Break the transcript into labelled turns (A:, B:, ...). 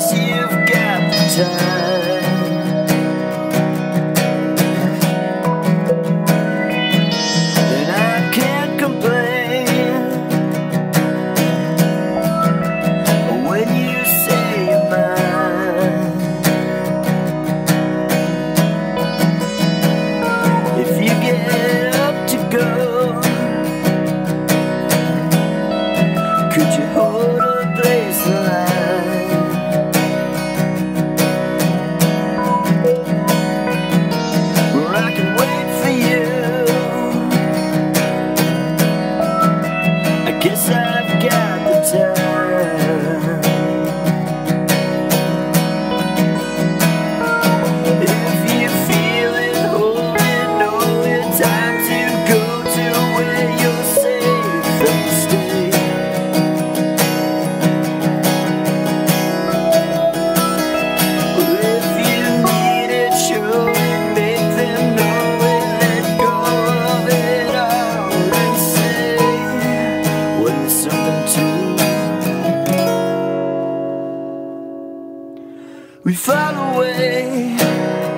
A: yes, you've got the time. I can't complain when you say you're mine. If you get up to go, could you hold? we fly away.